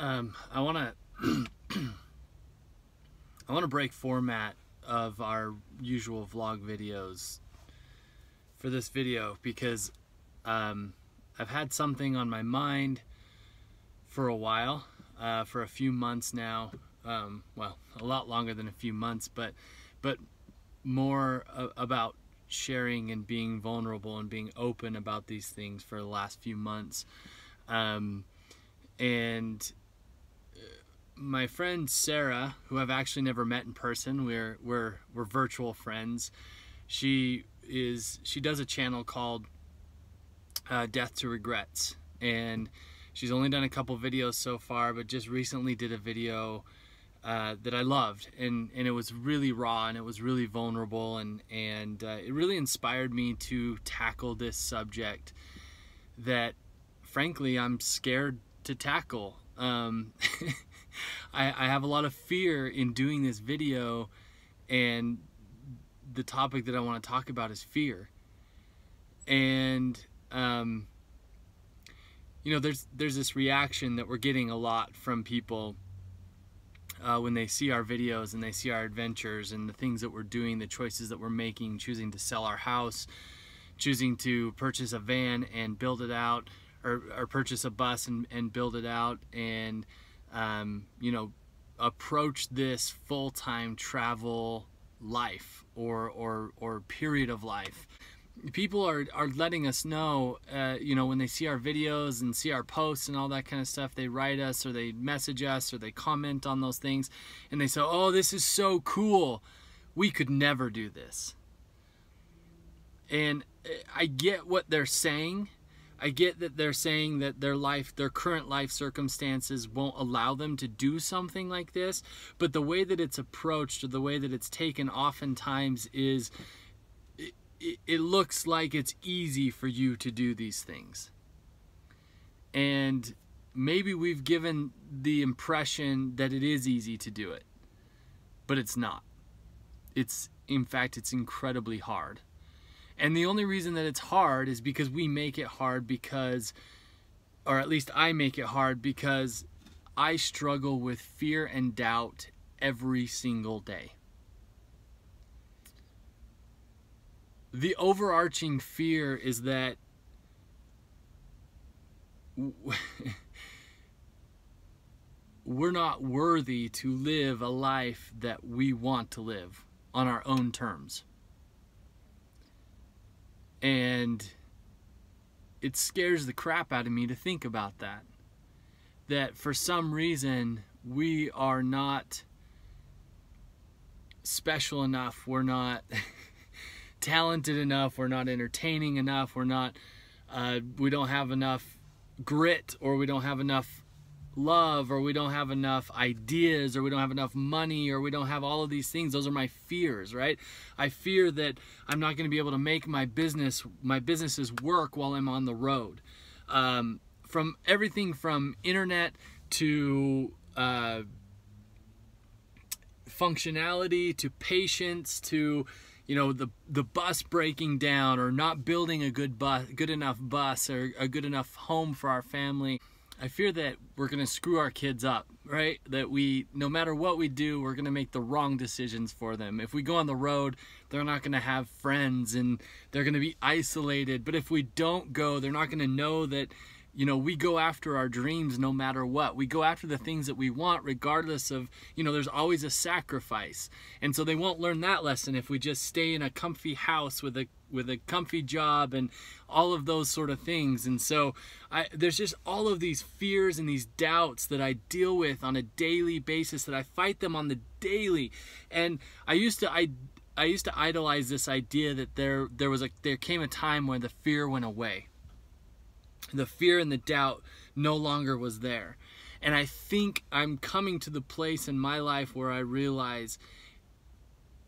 Um, I want to I want to break format of our usual vlog videos for this video because um, I've had something on my mind for a while, uh, for a few months now. Um, well, a lot longer than a few months, but but more about sharing and being vulnerable and being open about these things for the last few months. Um, and my friend Sarah, who I've actually never met in person, we're we're we're virtual friends. She is she does a channel called uh, Death to Regrets, and she's only done a couple videos so far, but just recently did a video uh, that I loved, and and it was really raw and it was really vulnerable, and and uh, it really inspired me to tackle this subject that, frankly, I'm scared to tackle. Um, I, I have a lot of fear in doing this video, and the topic that I want to talk about is fear, and um, you know, there's there's this reaction that we're getting a lot from people uh, when they see our videos and they see our adventures and the things that we're doing, the choices that we're making, choosing to sell our house, choosing to purchase a van and build it out, or, or purchase a bus and, and build it out, and um, you know, approach this full-time travel life or or or period of life people are, are letting us know, uh, you know, when they see our videos and see our posts and all that kind of stuff, they write us or they message us or they comment on those things and they say, oh, this is so cool. We could never do this. And uh, I get what they're saying. I get that they're saying that their life, their current life circumstances won't allow them to do something like this. But the way that it's approached or the way that it's taken oftentimes is it, it looks like it's easy for you to do these things. And maybe we've given the impression that it is easy to do it, but it's not. It's, in fact, it's incredibly hard. And the only reason that it's hard is because we make it hard because, or at least I make it hard because I struggle with fear and doubt every single day. the overarching fear is that we're not worthy to live a life that we want to live on our own terms. And it scares the crap out of me to think about that. That for some reason we are not special enough, we're not talented enough, we're not entertaining enough, we're not, uh, we don't have enough grit, or we don't have enough love, or we don't have enough ideas, or we don't have enough money, or we don't have all of these things. Those are my fears, right? I fear that I'm not going to be able to make my business, my businesses work while I'm on the road. Um, from everything from internet to uh, functionality to patience to you know the the bus breaking down or not building a good bus good enough bus or a good enough home for our family i fear that we're going to screw our kids up right? That we no matter what we do we're going to make the wrong decisions for them. If we go on the road they're not going to have friends and they're going to be isolated. But if we don't go they're not going to know that you know we go after our dreams no matter what. We go after the things that we want regardless of you know there's always a sacrifice. And so they won't learn that lesson if we just stay in a comfy house with a with a comfy job and all of those sort of things. And so I, there's just all of these fears and these doubts that I deal with on a daily basis that I fight them on the daily. And I used to I I used to idolize this idea that there there was a there came a time when the fear went away the fear and the doubt no longer was there. And I think I'm coming to the place in my life where I realize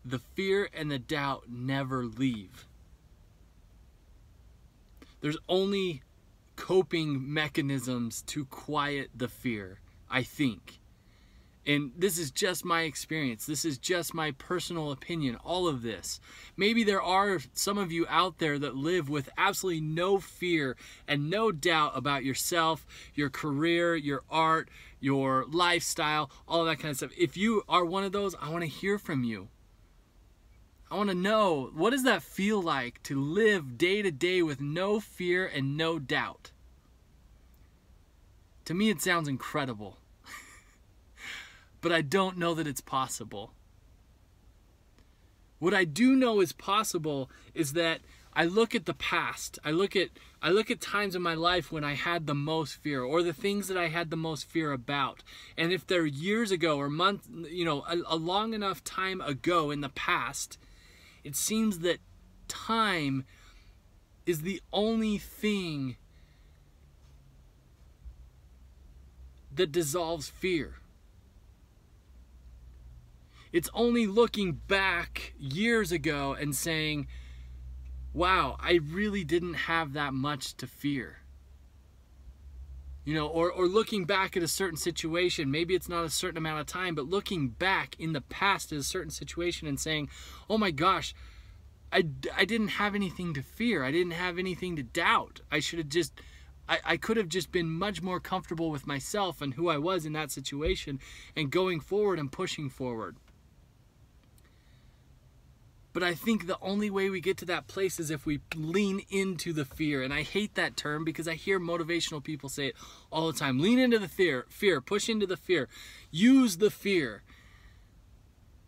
the fear and the doubt never leave. There's only coping mechanisms to quiet the fear, I think. And this is just my experience. This is just my personal opinion, all of this. Maybe there are some of you out there that live with absolutely no fear and no doubt about yourself, your career, your art, your lifestyle, all that kind of stuff. If you are one of those, I want to hear from you. I want to know what does that feel like to live day to day with no fear and no doubt? To me, it sounds incredible but I don't know that it's possible. What I do know is possible is that I look at the past. I look at I look at times in my life when I had the most fear or the things that I had the most fear about. And if they're years ago or months, you know, a, a long enough time ago in the past, it seems that time is the only thing that dissolves fear. It's only looking back years ago and saying, wow, I really didn't have that much to fear. You know, or, or looking back at a certain situation, maybe it's not a certain amount of time, but looking back in the past at a certain situation and saying, oh my gosh, I, I didn't have anything to fear. I didn't have anything to doubt. I should have just, I, I could have just been much more comfortable with myself and who I was in that situation and going forward and pushing forward. But I think the only way we get to that place is if we lean into the fear. And I hate that term because I hear motivational people say it all the time. Lean into the fear, fear, push into the fear. Use the fear.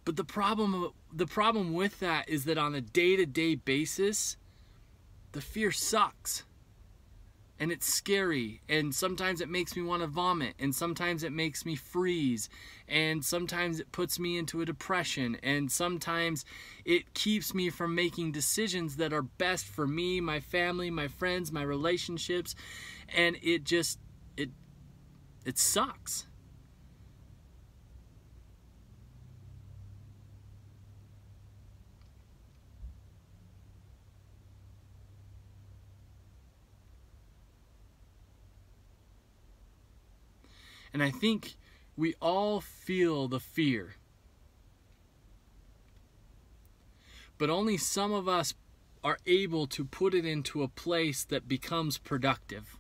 But the problem the problem with that is that on a day-to-day basis, the fear sucks and it's scary and sometimes it makes me want to vomit and sometimes it makes me freeze and sometimes it puts me into a depression and sometimes it keeps me from making decisions that are best for me, my family, my friends, my relationships and it just it it sucks. And I think we all feel the fear. But only some of us are able to put it into a place that becomes productive.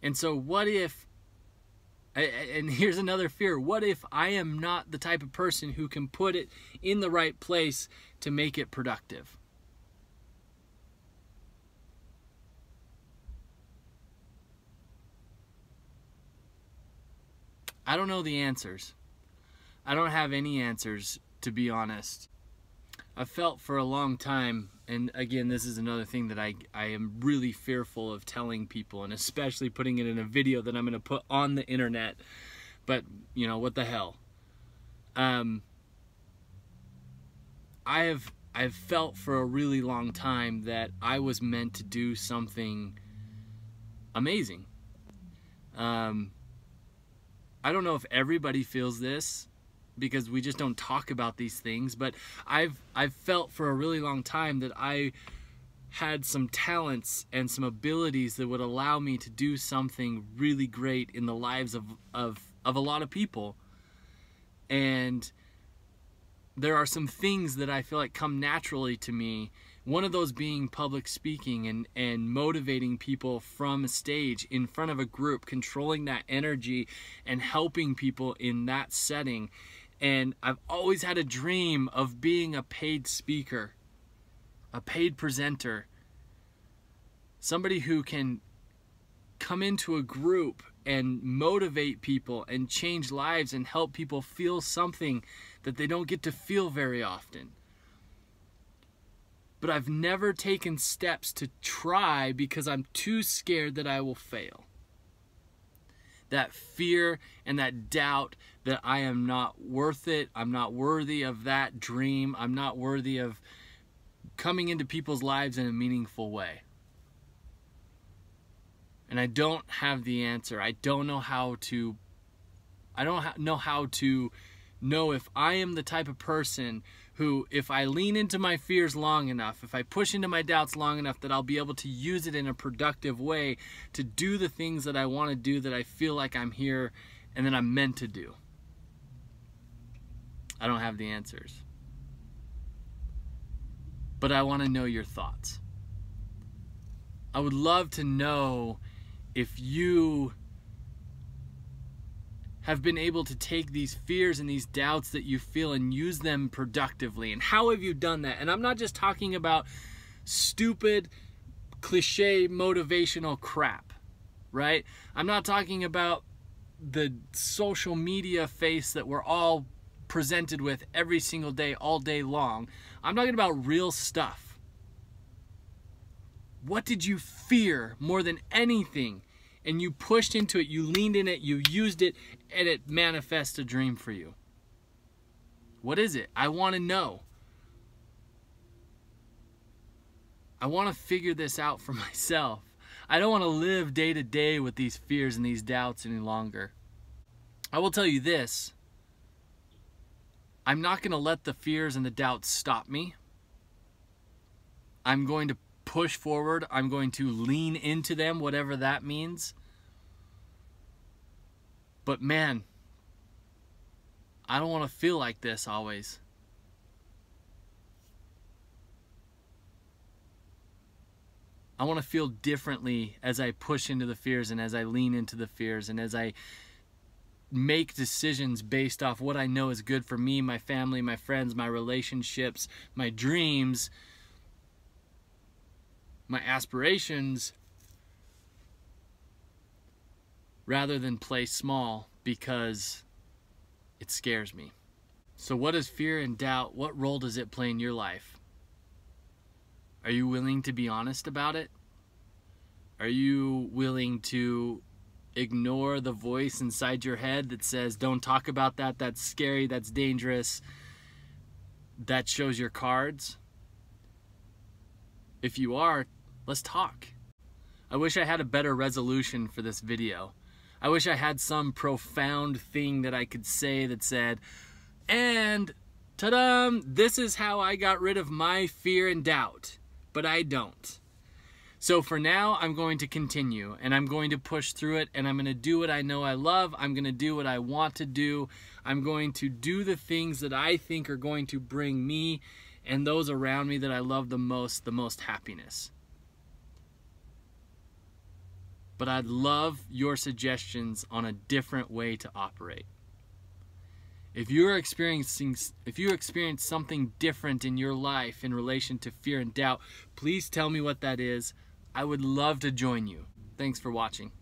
And so, what if, and here's another fear what if I am not the type of person who can put it in the right place to make it productive? I don't know the answers. I don't have any answers, to be honest. I've felt for a long time, and again, this is another thing that I, I am really fearful of telling people, and especially putting it in a video that I'm going to put on the internet. But, you know, what the hell? Um, I have I've felt for a really long time that I was meant to do something amazing. Um, I don't know if everybody feels this because we just don't talk about these things, but I've I've felt for a really long time that I had some talents and some abilities that would allow me to do something really great in the lives of of of a lot of people. And there are some things that I feel like come naturally to me one of those being public speaking and, and motivating people from a stage in front of a group, controlling that energy and helping people in that setting. And I've always had a dream of being a paid speaker, a paid presenter, somebody who can come into a group and motivate people and change lives and help people feel something that they don't get to feel very often but I've never taken steps to try because I'm too scared that I will fail. That fear and that doubt that I am not worth it, I'm not worthy of that dream, I'm not worthy of coming into people's lives in a meaningful way. And I don't have the answer. I don't know how to I don't know how to know if I am the type of person who, if I lean into my fears long enough, if I push into my doubts long enough, that I'll be able to use it in a productive way to do the things that I want to do that I feel like I'm here and that I'm meant to do. I don't have the answers. But I want to know your thoughts. I would love to know if you have been able to take these fears and these doubts that you feel and use them productively. And how have you done that? And I'm not just talking about stupid, cliche, motivational crap, right? I'm not talking about the social media face that we're all presented with every single day, all day long. I'm talking about real stuff. What did you fear more than anything and you pushed into it, you leaned in it, you used it, and it manifests a dream for you. What is it? I want to know. I want to figure this out for myself. I don't want to live day to day with these fears and these doubts any longer. I will tell you this I'm not going to let the fears and the doubts stop me. I'm going to push forward. I'm going to lean into them, whatever that means. But man, I don't want to feel like this always. I want to feel differently as I push into the fears and as I lean into the fears and as I make decisions based off what I know is good for me, my family, my friends, my relationships, my dreams, my aspirations rather than play small because it scares me. So, what is fear and doubt? What role does it play in your life? Are you willing to be honest about it? Are you willing to ignore the voice inside your head that says, don't talk about that, that's scary, that's dangerous, that shows your cards? If you are, let's talk. I wish I had a better resolution for this video. I wish I had some profound thing that I could say that said, and ta-da, this is how I got rid of my fear and doubt. But I don't. So for now, I'm going to continue and I'm going to push through it and I'm going to do what I know I love. I'm going to do what I want to do. I'm going to do the things that I think are going to bring me and those around me that I love the most, the most happiness. But I'd love your suggestions on a different way to operate. If you're experiencing if you experience something different in your life in relation to fear and doubt, please tell me what that is. I would love to join you. Thanks for watching.